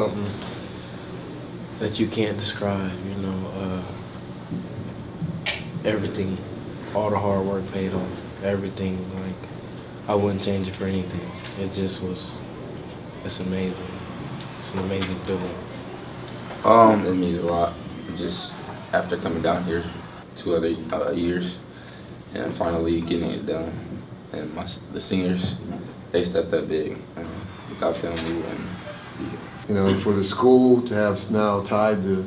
something that you can't describe. You know, uh, everything, all the hard work paid off. Everything, like I wouldn't change it for anything. It just was, it's amazing. It's an amazing feeling. Um, it means a lot. Just after coming down here two other uh, years and finally getting it done, and my the seniors, they stepped up big. Uh, without here. You know, for the school to have now tied the,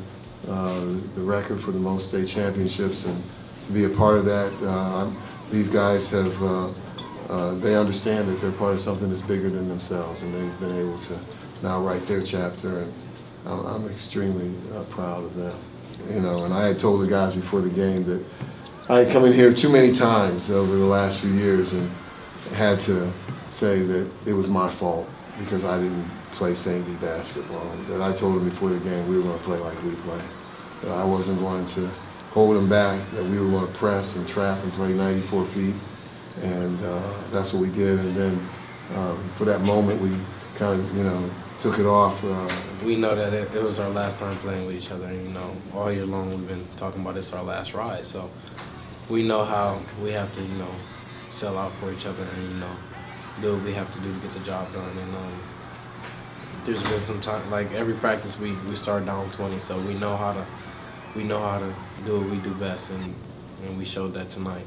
uh, the record for the most state championships and to be a part of that, uh, these guys have, uh, uh, they understand that they're part of something that's bigger than themselves and they've been able to now write their chapter and I'm, I'm extremely uh, proud of them. You know, and I had told the guys before the game that I had come in here too many times over the last few years and had to say that it was my fault because I didn't play St. Basketball. That I told him before the game we were going to play like we play. That I wasn't going to hold him back, that we were going to press and trap and play 94 feet. And uh, that's what we did. And then um, for that moment, we kind of, you know, took it off. Uh, we know that it, it, was our last time playing with each other. And, you know, all year long we've been talking about this our last ride. So we know how we have to, you know, sell out for each other and, you know, do what we have to do to get the job done. And um, there's been some time, like every practice we, we start down 20, so we know how to we know how to do what we do best, and, and we showed that tonight.